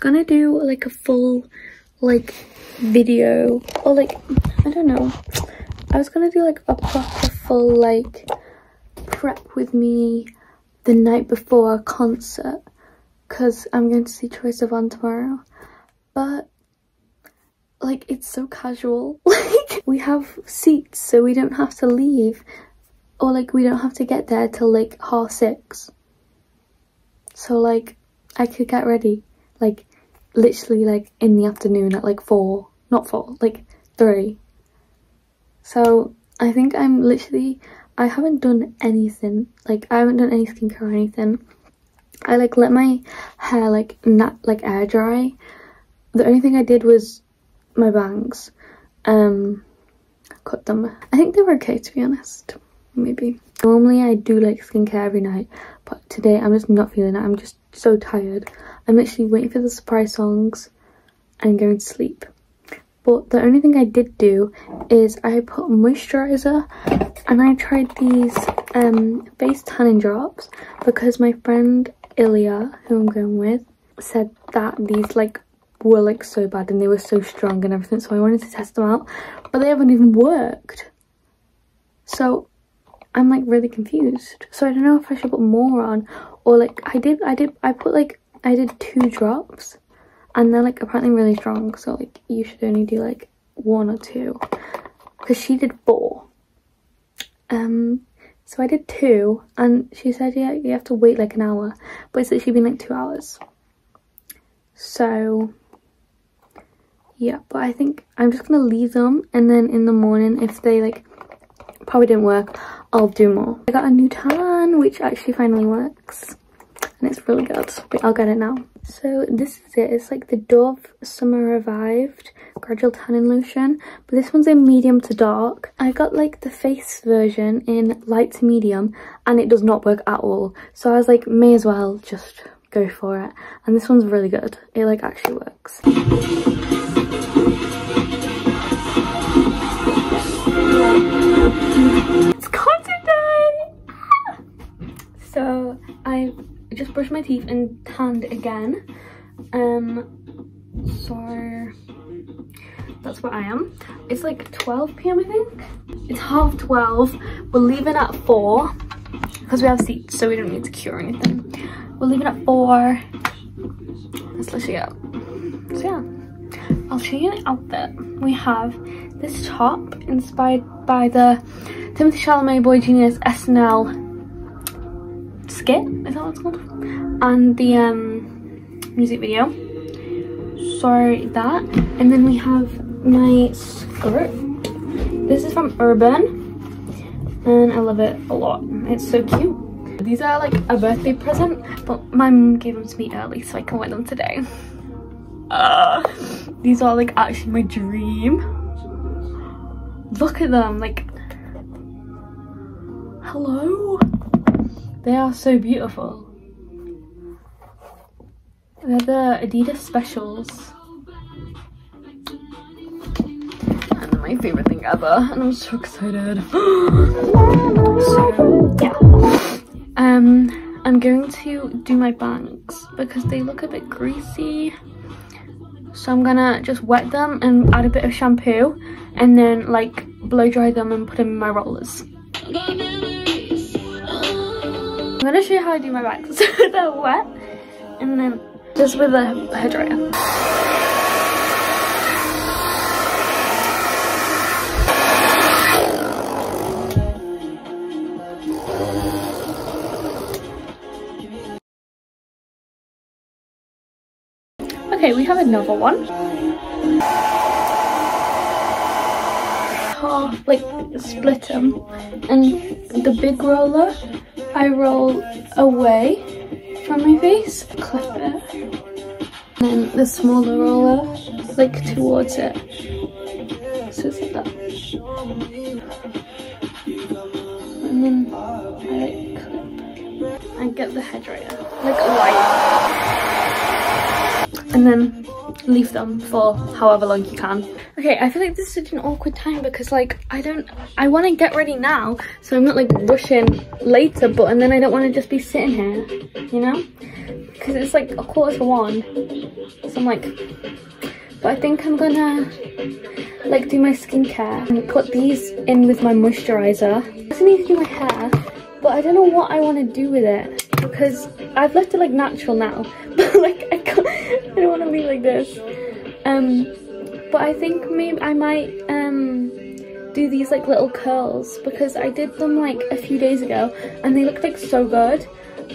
gonna do like a full like video or like I don't know. I was gonna do like a proper full like prep with me the night before a concert because I'm going to see Troye Sivan tomorrow. But like it's so casual. Like we have seats so we don't have to leave or like we don't have to get there till like half six. So like I could get ready like literally like in the afternoon at like four, not four, like three. So I think I'm literally, I haven't done anything, like I haven't done any skincare or anything. I like let my hair like not like air dry. The only thing I did was my bangs. Um, cut them. I think they were okay to be honest. Maybe. Normally I do like skincare every night, but today I'm just not feeling it. I'm just so tired. I'm literally waiting for the surprise songs and going to sleep. But the only thing I did do is I put moisturizer and I tried these um, face tanning drops because my friend Ilya, who I'm going with, said that these like were like so bad and they were so strong and everything so I wanted to test them out but they haven't even worked. So I'm like really confused. So I don't know if I should put more on or like I did I did I put like I did two drops and they're like apparently really strong. So like you should only do like one or two. Because she did four. Um so I did two and she said yeah you have to wait like an hour. But it's actually been like two hours. So yeah but I think I'm just gonna leave them and then in the morning if they like probably didn't work I'll do more. I got a new tan which actually finally works. And it's really good. But I'll get it now. So this is it. It's like the Dove Summer Revived gradual tanning lotion. But this one's in medium to dark. I got like the face version in light to medium and it does not work at all. So I was like may as well just go for it. And this one's really good. It like actually works it's content day so I just brushed my teeth and tanned again. Um so that's where I am. It's like 12 p.m I think. It's half 12 we're leaving at 4 because we have seats so we don't need to queue or anything. We're leaving at 4 that's literally it. So yeah. I'll show you an outfit. We have this top inspired by the Timothée Chalamet Boy Genius SNL skit is that what it's called? And the um music video. So that. And then we have my skirt. This is from urban and i love it a lot. It's so cute. These are like a birthday present but my mom gave them to me early so i can wear them today. Uh, these are like actually my dream. Look at them like hello they are so beautiful. They're the Adidas Specials. And my favourite thing ever. And I'm so excited. so, yeah. Um, I'm going to do my bangs because they look a bit greasy. So I'm gonna just wet them and add a bit of shampoo and then like blow dry them and put them in my rollers. I'm gonna show you how I do my bangs. They're wet and then just with a hairdryer. Okay, we have another one. Half, like, split them. And the big roller I roll away from my face, clip it, and then the smaller roller, like towards it. So it's like that. And then I like clip. I get the hair dryer, like white, and then leave them for however long you can. Okay, I feel like this is such an awkward time because like I don't, I want to get ready now so I'm not like rushing later but and then I don't want to just be sitting here, you know? Because it's like a quarter to one. So I'm like, but I think I'm gonna like do my skincare and put these in with my moisturizer. I just need to do my hair but I don't know what I want to do with it because I've left it like natural now. But like I can't I don't want to leave like this. Um but I think maybe I might um do these like little curls because I did them like a few days ago and they looked like so good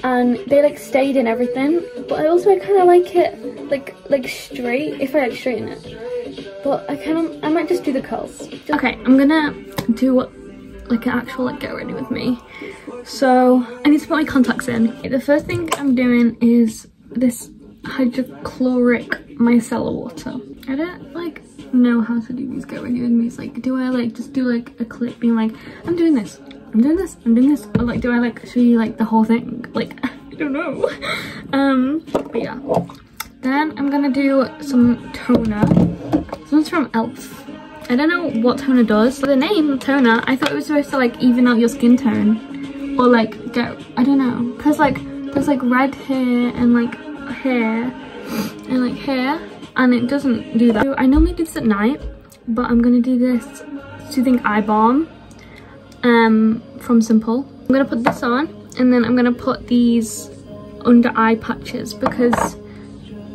and they like stayed in everything. But I also I kind of like it like like straight if I like straighten it. But I kind of I might just do the curls. Okay I'm gonna do what like an actual like get ready with me so I need to put my contacts in. The first thing I'm doing is this hydrochloric micellar water. I don't like know how to do these with me it's like do I like just do like a clip being like I'm doing this. I'm doing this. I'm doing this. Or like do I like show you like the whole thing? Like I don't know. Um but yeah. Then I'm gonna do some toner. This one's from elf. I don't know what toner does. For the name toner, I thought it was supposed to like even out your skin tone or like get, I don't know. Cause like there's like red hair and like hair and like hair and it doesn't do that. I normally do this at night, but I'm gonna do this soothing eye balm um, from Simple. I'm gonna put this on and then I'm gonna put these under eye patches because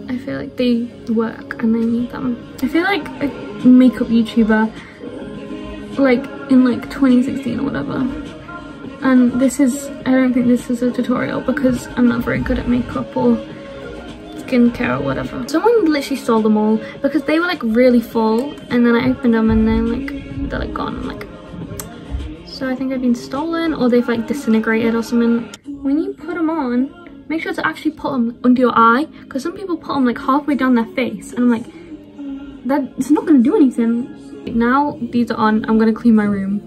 I feel like they work and I need them. I feel like a makeup YouTuber like in like 2016 or whatever. And this is, I don't think this is a tutorial because I'm not very good at makeup or skincare or whatever. Someone literally stole them all because they were like really full and then I opened them and then like they're like gone. I'm like, so I think they've been stolen or they've like disintegrated or something. When you put them on, make sure to actually put them under your eye because some people put them like halfway down their face and I'm like that it's not gonna do anything now these are on I'm gonna clean my room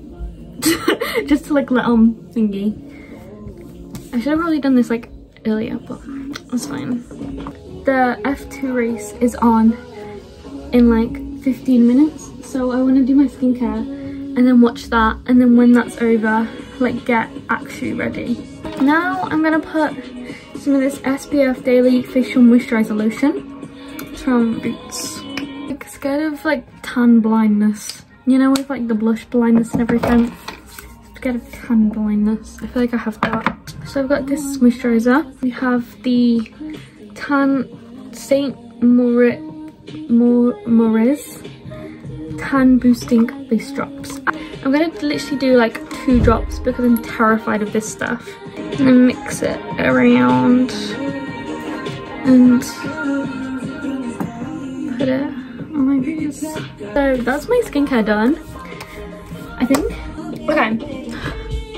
just to like let them thingy I should have probably done this like earlier but it's fine the F2 race is on in like 15 minutes so I want to do my skincare and then watch that and then when that's over like get actually ready now I'm gonna put some of this SPF Daily Facial Moisturizer Lotion. From Boots. Like scared of like tan blindness. You know with like the blush blindness and everything. Scared of tan this. I feel like I have that. So I've got this moisturizer. We have the Tan Saint Moritz Moriz Tan Boosting Face Drops. I'm gonna literally do like two drops because I'm terrified of this stuff and then mix it around and put it on my face. So that's my skincare done, I think. Okay,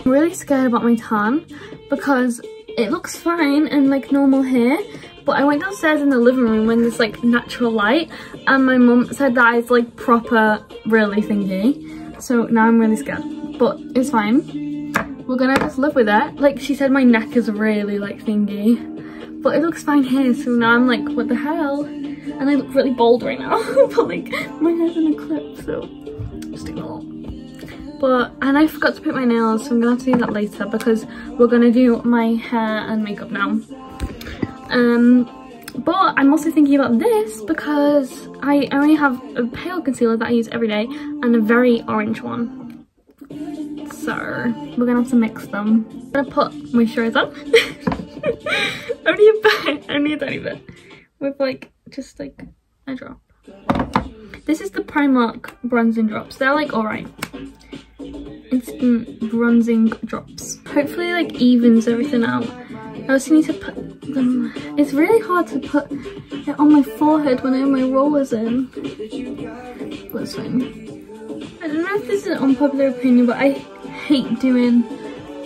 I'm really scared about my tan because it looks fine and like normal hair but I went downstairs in the living room when there's like natural light and my mum said that it's like proper really thingy so now I'm really scared but it's fine we're gonna just live with it. Like she said my neck is really like thingy, but it looks fine here. So now I'm like, what the hell? And I look really bald right now, but like my hair's in a clip, so just ignore. But, and I forgot to put my nails, so I'm gonna have to do that later because we're gonna do my hair and makeup now. Um, but I'm also thinking about this because I only have a pale concealer that I use every day and a very orange one so we're gonna have to mix them. I'm gonna put moisturizer. only a bit, only a tiny bit. With like, just like a drop. This is the Primark bronzing drops. They're like alright. Instant bronzing drops. Hopefully like evens everything out. I also need to put them, it's really hard to put it on my forehead when I have my rollers in. But it's fine. I don't know if this is an unpopular opinion, but I hate doing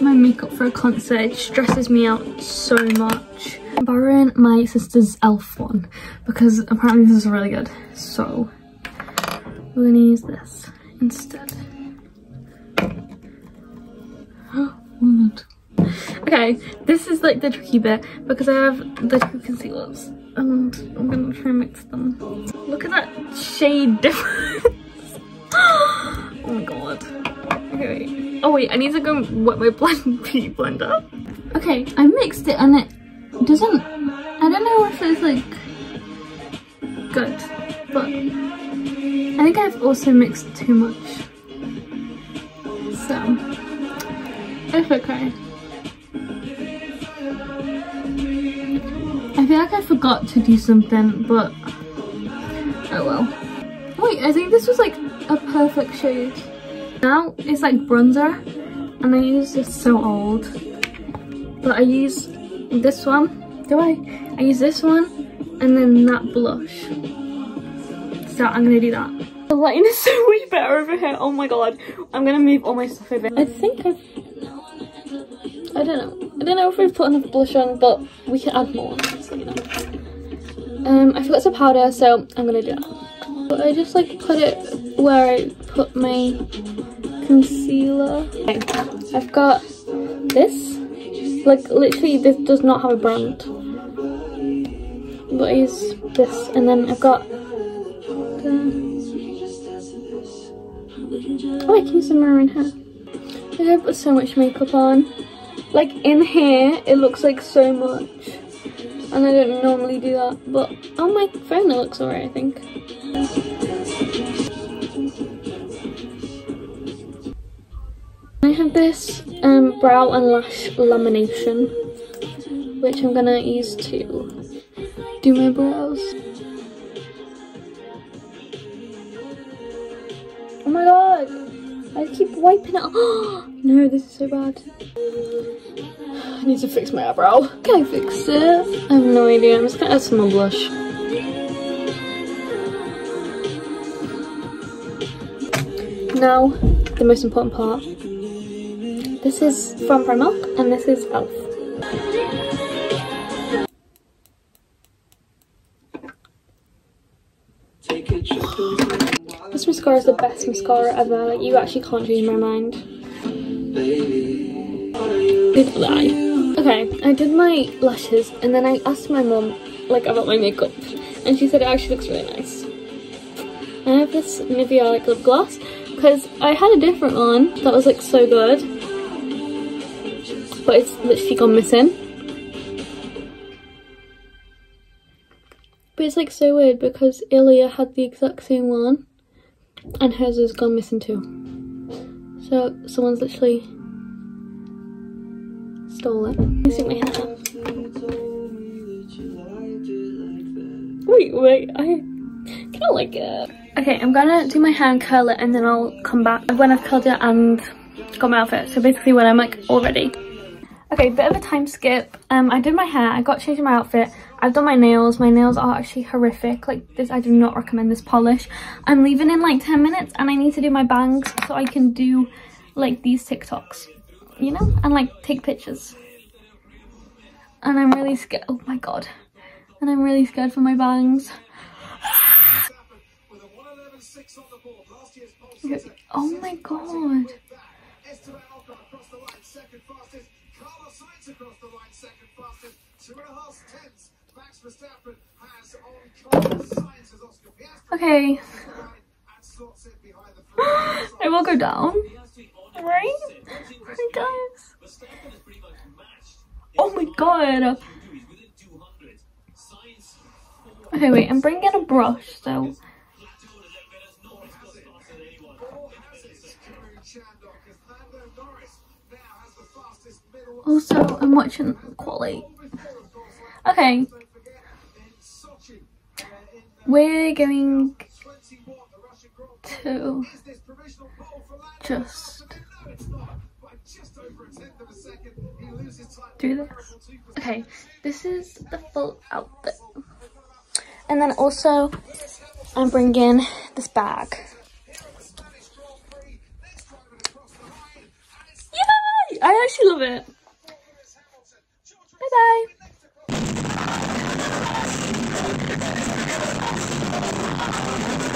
my makeup for a concert. It stresses me out so much. I'm borrowing my sister's e.l.f. one because apparently this is really good. So we're gonna use this instead. Okay, this is like the tricky bit because I have the two concealers and I'm gonna try and mix them. Look at that shade difference. oh my god. Okay, wait. Oh wait, I need to go wet my blend beauty blender. Okay, I mixed it and it doesn't, I don't know if it's like good, but I think I've also mixed too much. So, okay. I feel like I forgot to do something, but oh well. Wait, I think this was like a perfect shade. Now it's like bronzer, and I use this so old, but I use this one. Do I? I use this one, and then that blush. So I'm gonna do that. The lighting is so way better over here. Oh my god, I'm gonna move all my stuff over. I think I've. I don't know. I don't know if we've put enough blush on, but we can add more. So you know. Um, I forgot to powder, so I'm gonna do that. But I just like put it where I put my concealer. Okay. I've got this. Like literally, this does not have a brand. But I use this, and then I've got. The... Oh, I can use the in here. I put so much makeup on. Like in here, it looks like so much. And I don't normally do that, but on my phone it looks alright, I think. I have this um, brow and lash lamination, which I'm gonna use to do my brows. Keep wiping it. Oh no, this is so bad. I need to fix my eyebrow. Can I fix it? I have no idea. I'm just gonna add some more blush. Now, the most important part. This is from Primark and this is e.l.f. mascara is the best mascara ever. Like, you actually can't change my mind. Lie. Okay, I did my lashes and then I asked my mum like about my makeup and she said it actually looks really nice. I have this Nivea like lip gloss because I had a different one that was like so good but it's literally gone missing. But it's like so weird because Ilya had the exact same one and hers has gone missing too. So someone's literally stole it. Let me see my hair. Wait, wait, I kind of like it. Okay, I'm gonna do my hair and curl it and then I'll come back when I've curled it and got my outfit. So basically when I'm like all ready. Okay, bit of a time skip. Um, I did my hair, I got changed my outfit. I've done my nails. My nails are actually horrific. Like this, I do not recommend this polish. I'm leaving in like 10 minutes and I need to do my bangs so I can do like these TikToks, you know? And like take pictures. And I'm really scared. Oh my God. And I'm really scared for my bangs. Oh my God. Okay. I will go down. Right? Guys? Oh my oh god. Okay, wait, I'm bringing a brush, so... Also, I'm watching Quali. Okay. We're going to just do this. Okay, this is the full outfit. And then also, I'm bringing this bag. Yay! I actually love it. Bye-bye. Thank you.